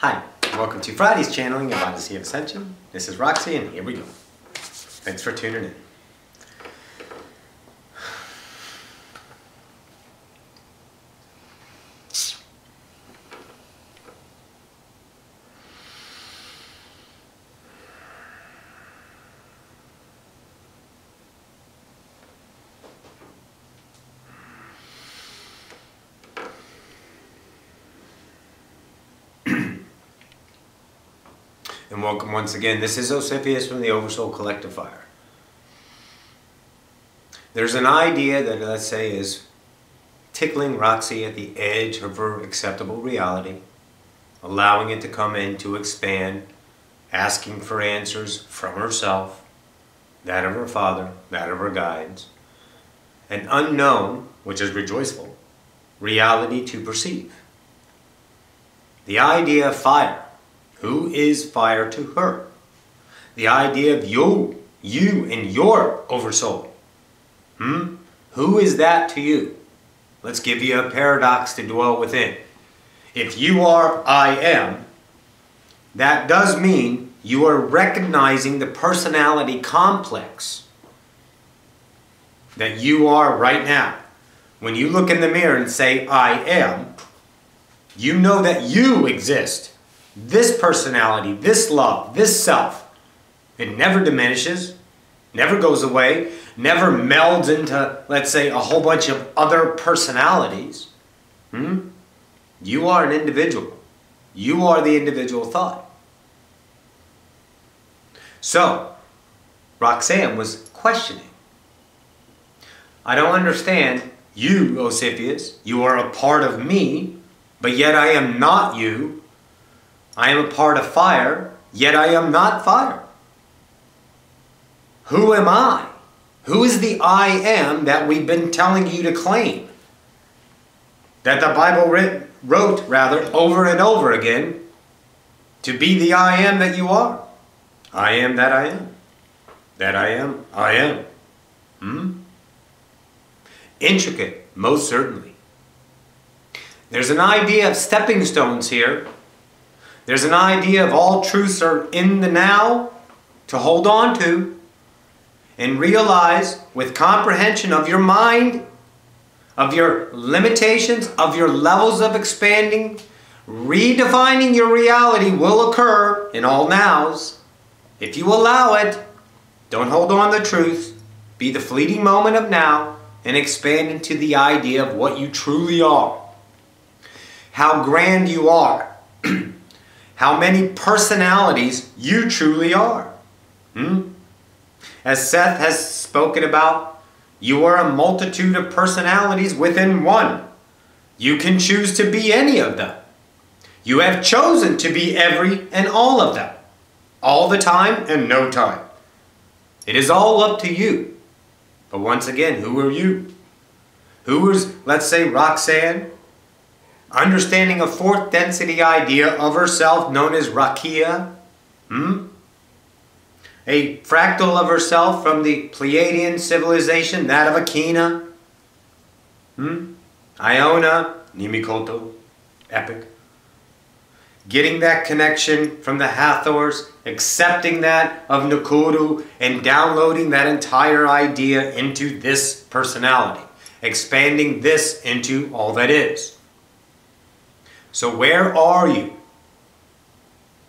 Hi, welcome to Friday's channeling of Odyssey of Ascension. This is Roxy, and here we go. Thanks for tuning in. and welcome once again. This is Ocyphius from the Oversoul Collectifier. There's an idea that, let's say, is tickling Roxy at the edge of her acceptable reality, allowing it to come in to expand, asking for answers from herself, that of her father, that of her guides, an unknown, which is rejoiceful, reality to perceive. The idea of fire who is fire to her? The idea of you, you and your oversoul. Hmm? Who is that to you? Let's give you a paradox to dwell within. If you are I am, that does mean you are recognizing the personality complex that you are right now. When you look in the mirror and say, I am, you know that you exist this personality, this love, this self, it never diminishes, never goes away, never melds into, let's say, a whole bunch of other personalities. Hmm? You are an individual. You are the individual thought. So, Roxanne was questioning. I don't understand you, Ocyphius. You are a part of me, but yet I am not you. I am a part of fire, yet I am not fire. Who am I? Who is the I am that we've been telling you to claim? That the Bible writ, wrote, rather, over and over again, to be the I am that you are. I am that I am. That I am, I am. Hmm? Intricate, most certainly. There's an idea of stepping stones here there's an idea of all truths are in the now to hold on to and realize with comprehension of your mind, of your limitations, of your levels of expanding, redefining your reality will occur in all nows. If you allow it, don't hold on the truth, be the fleeting moment of now, and expand into the idea of what you truly are. How grand you are. how many personalities you truly are. Hmm? As Seth has spoken about, you are a multitude of personalities within one. You can choose to be any of them. You have chosen to be every and all of them, all the time and no time. It is all up to you. But once again, who are you? Who is, let's say, Roxanne, understanding a fourth density idea of herself known as Rakia. Hmm? A fractal of herself from the Pleiadian civilization, that of Akina. Hmm? Iona, Nimikoto, epic. Getting that connection from the Hathors, accepting that of Nakuru, and downloading that entire idea into this personality. Expanding this into all that is. So where are you?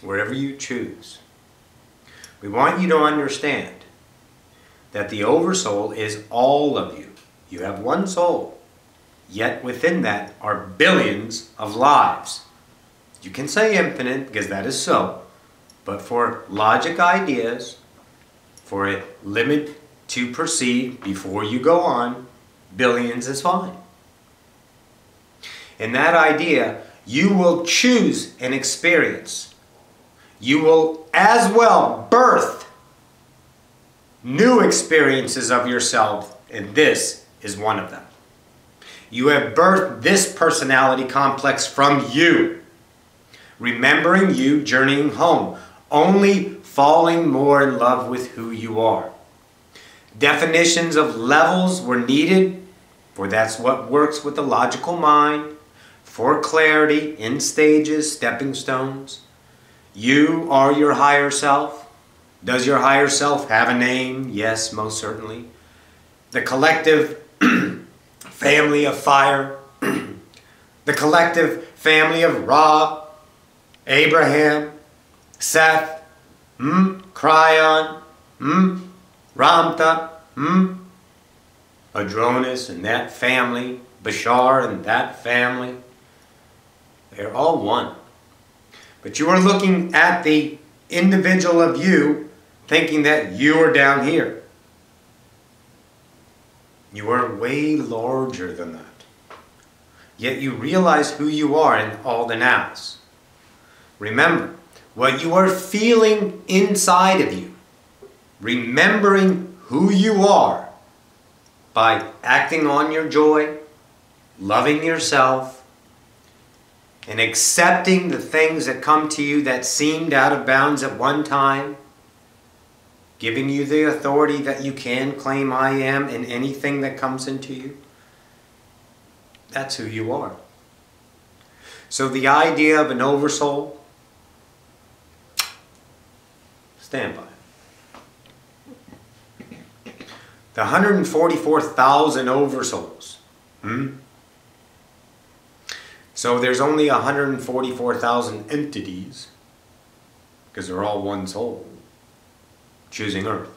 Wherever you choose. We want you to understand that the oversoul is all of you. You have one soul. Yet within that are billions of lives. You can say infinite because that is so. But for logic ideas, for a limit to perceive before you go on, billions is fine. In that idea, you will choose an experience. You will as well birth new experiences of yourself, and this is one of them. You have birthed this personality complex from you, remembering you journeying home, only falling more in love with who you are. Definitions of levels were needed, for that's what works with the logical mind for clarity in stages, stepping stones. You are your higher self. Does your higher self have a name? Yes, most certainly. The collective family of fire, the collective family of Ra, Abraham, Seth, hmm, Kryon, hmm, Ramtha, hmm, Adronis and that family, Bashar and that family. They're all one. But you are looking at the individual of you thinking that you are down here. You are way larger than that. Yet you realize who you are in all the nows. Remember, what you are feeling inside of you, remembering who you are by acting on your joy, loving yourself, and accepting the things that come to you that seemed out of bounds at one time, giving you the authority that you can claim I am in anything that comes into you. That's who you are. So the idea of an oversoul, stand by. The 144,000 oversouls. Hmm? So there's only 144,000 entities because they're all one soul choosing Earth.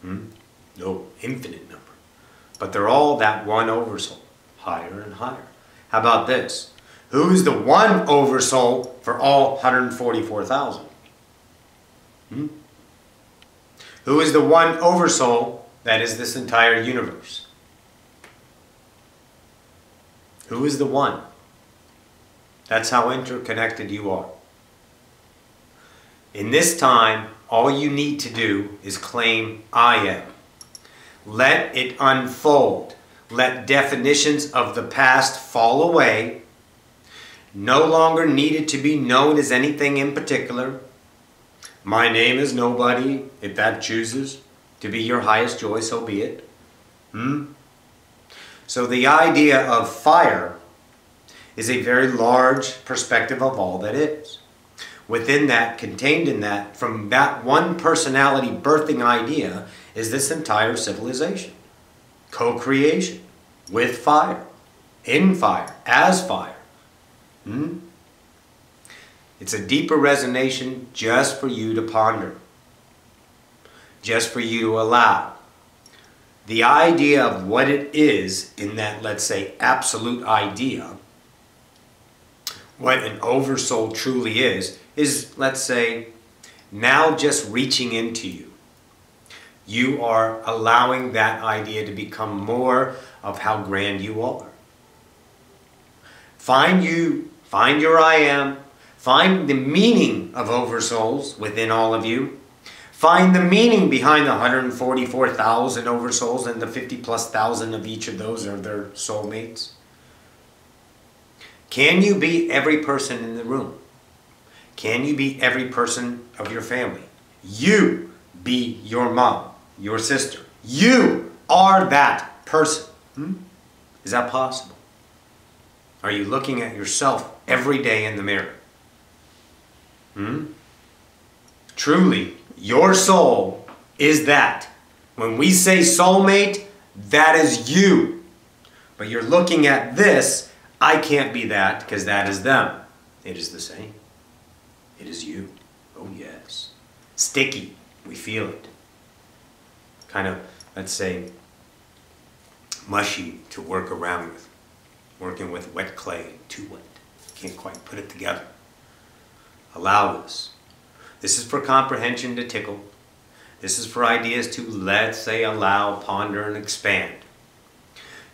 Hmm? No infinite number. But they're all that one oversoul, higher and higher. How about this? Who's the one oversoul for all 144,000? Hmm? Who is the one oversoul that is this entire universe? Who is the one? That's how interconnected you are. In this time, all you need to do is claim I am. Let it unfold. Let definitions of the past fall away. No longer needed to be known as anything in particular. My name is nobody. If that chooses to be your highest joy, so be it. Hmm? So the idea of fire is a very large perspective of all that is. Within that, contained in that, from that one personality birthing idea, is this entire civilization. Co-creation with fire, in fire, as fire. Hmm? It's a deeper resonation just for you to ponder, just for you to allow. The idea of what it is in that, let's say, absolute idea what an oversoul truly is, is, let's say, now just reaching into you. You are allowing that idea to become more of how grand you are. Find you, find your I am, find the meaning of oversouls within all of you. Find the meaning behind the 144,000 oversouls and the 50 plus thousand of each of those are their soulmates. Can you be every person in the room? Can you be every person of your family? You be your mom, your sister. You are that person. Hmm? Is that possible? Are you looking at yourself every day in the mirror? Hmm? Truly, your soul is that. When we say soulmate, that is you. But you're looking at this I can't be that because that is them. It is the same. It is you. Oh, yes. Sticky. We feel it. Kind of, let's say, mushy to work around with. Working with wet clay, too wet. Can't quite put it together. Allow this. This is for comprehension to tickle. This is for ideas to, let's say, allow, ponder, and expand.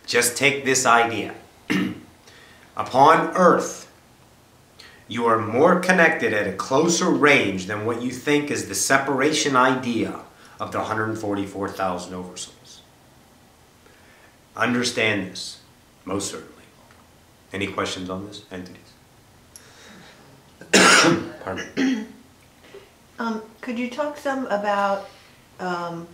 Just take this idea upon earth, you are more connected at a closer range than what you think is the separation idea of the 144,000 oversouls. Understand this, most certainly. Any questions on this, entities? Pardon um, could you talk some about um,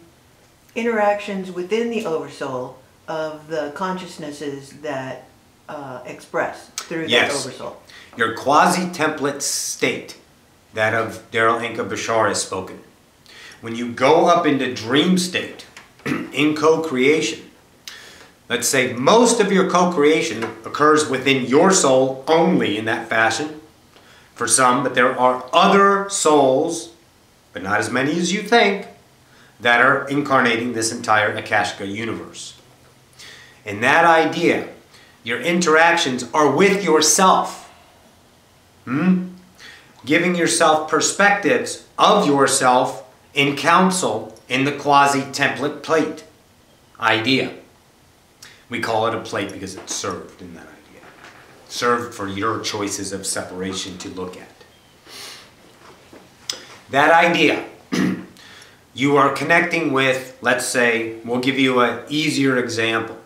interactions within the oversoul of the consciousnesses that uh, express. through Yes. that oversoul. Your quasi-template state, that of Darryl Anka Bashar has spoken. When you go up into dream state, in co-creation, let's say most of your co-creation occurs within your soul only in that fashion. For some, but there are other souls, but not as many as you think, that are incarnating this entire Akashika universe. In that idea, your interactions are with yourself. Hmm? Giving yourself perspectives of yourself in counsel in the quasi template plate idea. We call it a plate because it's served in that idea. Served for your choices of separation to look at. That idea, you are connecting with, let's say, we'll give you an easier example.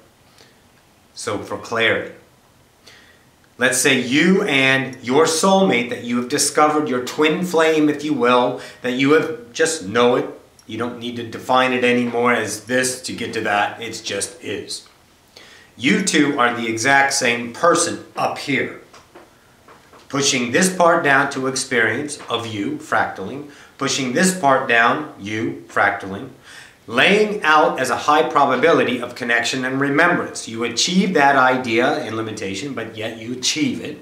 So for clarity, let's say you and your soulmate that you have discovered, your twin flame, if you will, that you have just know it. You don't need to define it anymore as this to get to that. It's just is. You two are the exact same person up here. Pushing this part down to experience of you, fractaling. Pushing this part down, you, fractaling. Laying out as a high probability of connection and remembrance. You achieve that idea in limitation, but yet you achieve it.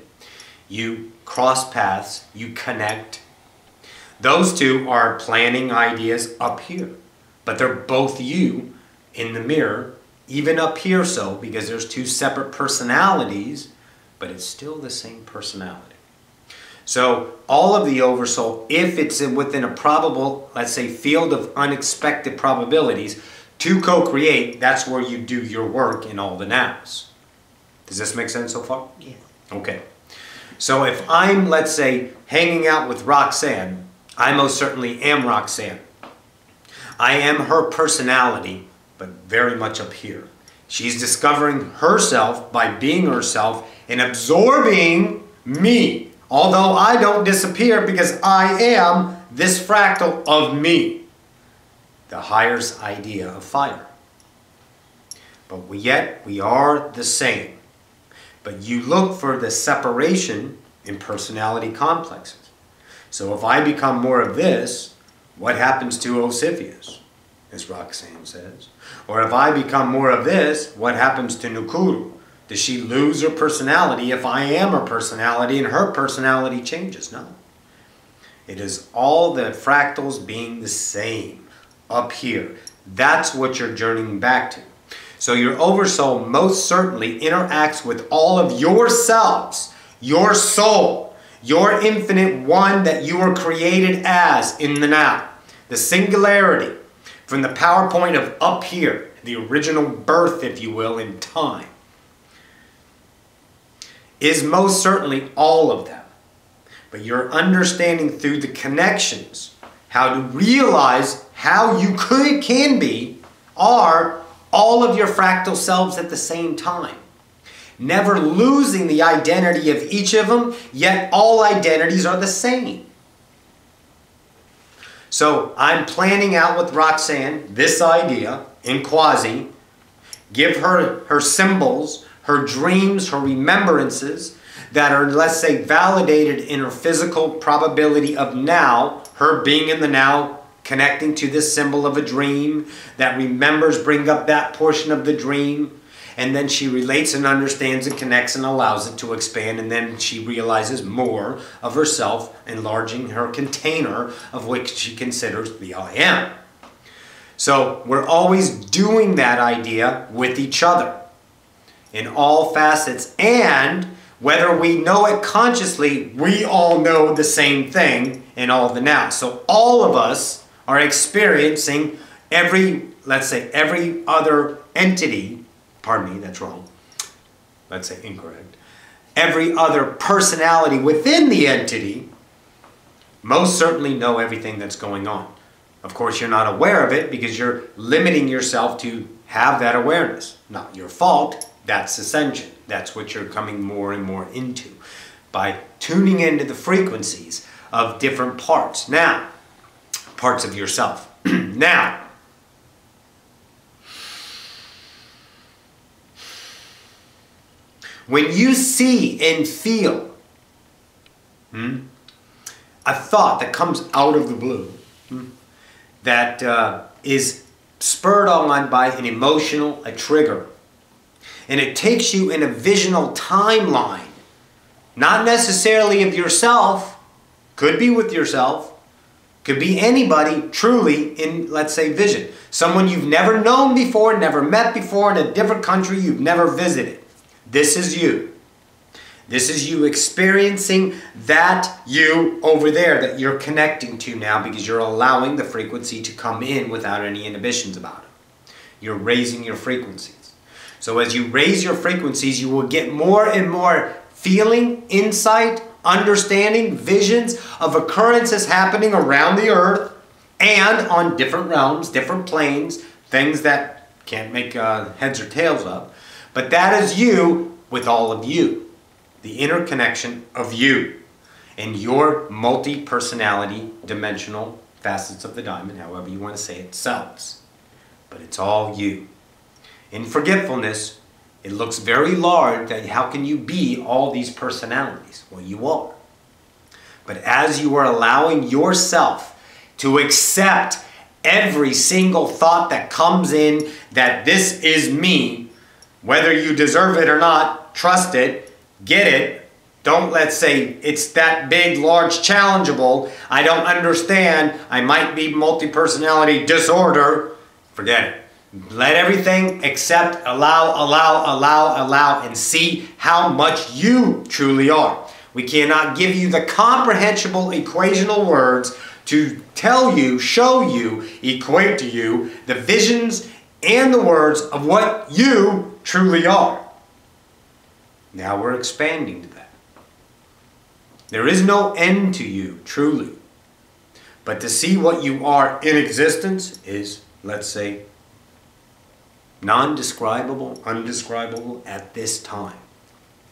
You cross paths, you connect. Those two are planning ideas up here, but they're both you in the mirror even up here so because there's two separate personalities but it's still the same personality so all of the oversoul if it's within a probable let's say field of unexpected probabilities to co-create that's where you do your work in all the nows does this make sense so far Yes. Okay. So if I'm, let's say, hanging out with Roxanne, I most certainly am Roxanne. I am her personality, but very much up here. She's discovering herself by being herself and absorbing me. Although I don't disappear because I am this fractal of me. The highest idea of fire. But we, yet we are the same. But you look for the separation in personality complexes. So if I become more of this, what happens to Ocyphius? As Roxanne says. Or if I become more of this, what happens to Nukuru? Does she lose her personality if I am her personality and her personality changes? No. It is all the fractals being the same up here. That's what you're journeying back to. So your oversoul most certainly interacts with all of yourselves, your soul, your infinite one that you were created as in the now. The singularity from the PowerPoint of up here, the original birth, if you will, in time, is most certainly all of them. But you're understanding through the connections how to realize how you could can be are all of your fractal selves at the same time. Never losing the identity of each of them, yet all identities are the same. So I'm planning out with Roxanne this idea in quasi, give her her symbols, her dreams, her remembrances that are, let's say, validated in her physical probability of now, her being in the now, connecting to this symbol of a dream that remembers, bring up that portion of the dream. And then she relates and understands and connects and allows it to expand. And then she realizes more of herself, enlarging her container of which she considers the I am. So we're always doing that idea with each other in all facets. And whether we know it consciously, we all know the same thing in all the now. So all of us are experiencing every, let's say, every other entity, pardon me, that's wrong. Let's say incorrect. Every other personality within the entity most certainly know everything that's going on. Of course, you're not aware of it because you're limiting yourself to have that awareness. Not your fault, that's ascension. That's what you're coming more and more into by tuning into the frequencies of different parts. Now, parts of yourself. now, When you see and feel hmm, a thought that comes out of the blue hmm, that uh, is spurred on by an emotional, a trigger, and it takes you in a visional timeline, not necessarily of yourself, could be with yourself, could be anybody truly in, let's say, vision. Someone you've never known before, never met before, in a different country you've never visited. This is you. This is you experiencing that you over there that you're connecting to now because you're allowing the frequency to come in without any inhibitions about it. You're raising your frequencies. So as you raise your frequencies, you will get more and more feeling, insight, understanding, visions of occurrences happening around the earth and on different realms, different planes, things that can't make uh, heads or tails of. But that is you with all of you, the interconnection of you and your multi personality, dimensional facets of the diamond, however you want to say it, selves. But it's all you. In forgetfulness, it looks very large that how can you be all these personalities? Well, you are. But as you are allowing yourself to accept every single thought that comes in that this is me, whether you deserve it or not, trust it, get it. Don't let's say it's that big, large, challengeable. I don't understand. I might be multi personality disorder. Forget it. Let everything accept, allow, allow, allow, allow, and see how much you truly are. We cannot give you the comprehensible equational words to tell you, show you, equate to you the visions and the words of what you truly are. Now we're expanding to that. There is no end to you, truly. But to see what you are in existence is, let's say, non-describable, undescribable at this time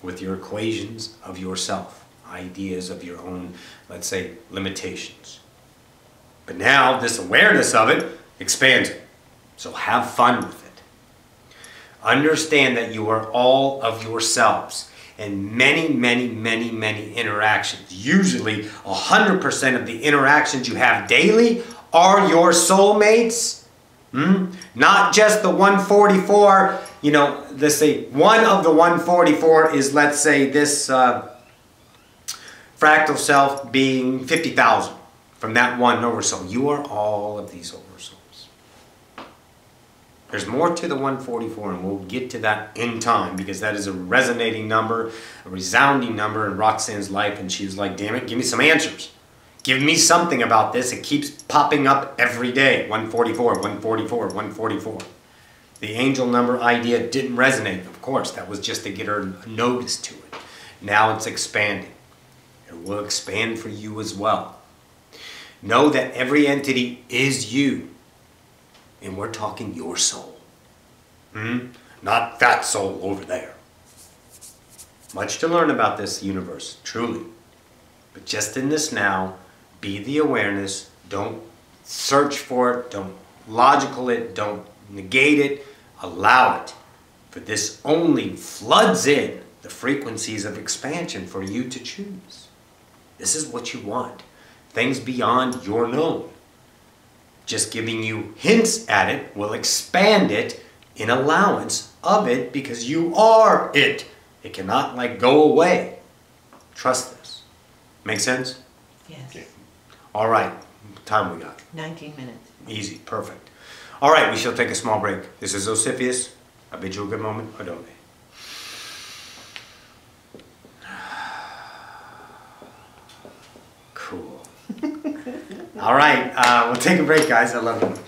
with your equations of yourself, ideas of your own, let's say, limitations. But now this awareness of it expands. So have fun with it. Understand that you are all of yourselves and many, many, many, many interactions. Usually 100% of the interactions you have daily are your soulmates Hmm? Not just the 144, you know, let's say one of the 144 is, let's say, this uh, fractal self being 50,000 from that one oversoul. You are all of these oversouls. There's more to the 144, and we'll get to that in time because that is a resonating number, a resounding number in Roxanne's life, and she's like, damn it, give me some answers. Give me something about this. It keeps popping up every day. 144, 144, 144. The angel number idea didn't resonate, of course. That was just to get her notice to it. Now it's expanding. It will expand for you as well. Know that every entity is you. And we're talking your soul. Hmm? Not that soul over there. Much to learn about this universe, truly. But just in this now, be the awareness. Don't search for it. Don't logical it. Don't negate it. Allow it. For this only floods in the frequencies of expansion for you to choose. This is what you want. Things beyond your known. Just giving you hints at it will expand it in allowance of it because you are it. It cannot like go away. Trust this. Make sense? Yes. Okay. All right, time we got? 19 minutes. Easy, perfect. All right, we shall take a small break. This is Ocyphius. I bid you a good moment. Adone. Cool. All right, uh, we'll take a break, guys. I love you.